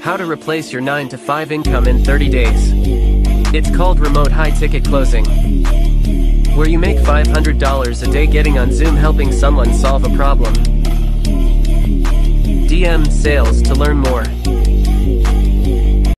How to replace your 9 to 5 income in 30 days. It's called remote high ticket closing. Where you make $500 a day getting on Zoom helping someone solve a problem. DM sales to learn more.